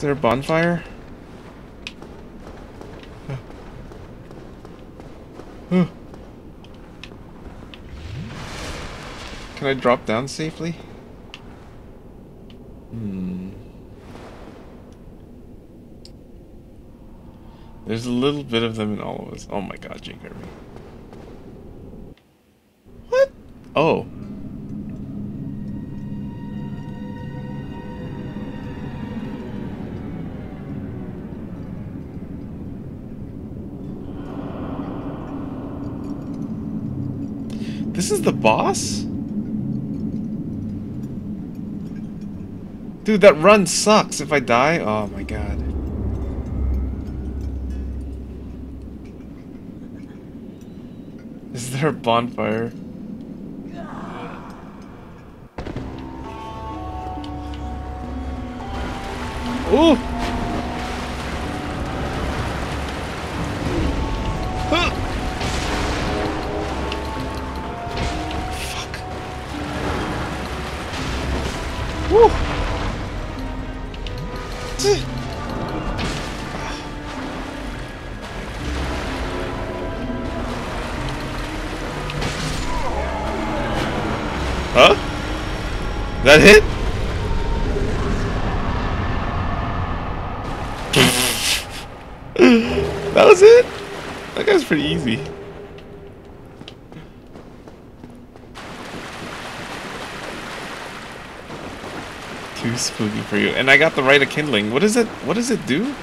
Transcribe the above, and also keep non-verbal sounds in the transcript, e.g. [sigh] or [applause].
Is there a bonfire? Can I drop down safely? Hmm. There's a little bit of them in all of us. Oh my god, Jake Kirby. What? Oh. This is the boss? Dude, that run sucks. If I die, oh my god. Is there a bonfire? Ooh! Huh! Woo! Huh? That hit? [laughs] that was it? That guy's pretty easy. Too spooky for you. And I got the Rite of Kindling. What does it what does it do?